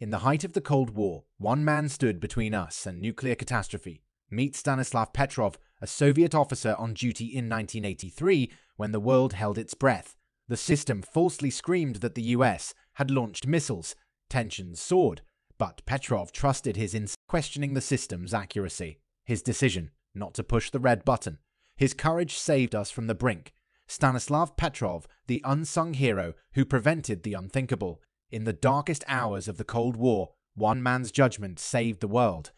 In the height of the Cold War, one man stood between us and nuclear catastrophe. Meet Stanislav Petrov, a Soviet officer on duty in 1983 when the world held its breath. The system falsely screamed that the US had launched missiles. Tensions soared, but Petrov trusted his in questioning the system's accuracy. His decision not to push the red button. His courage saved us from the brink. Stanislav Petrov, the unsung hero who prevented the unthinkable. In the darkest hours of the Cold War, one man's judgment saved the world.